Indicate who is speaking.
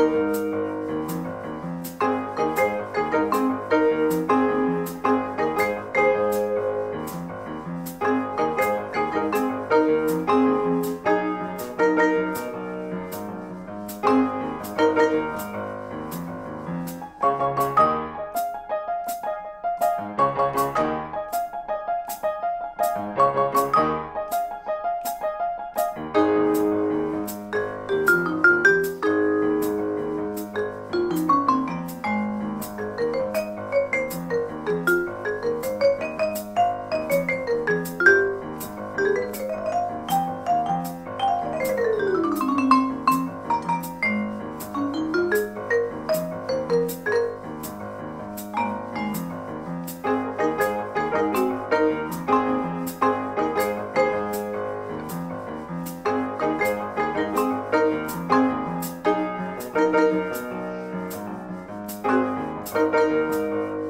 Speaker 1: Música Thank you.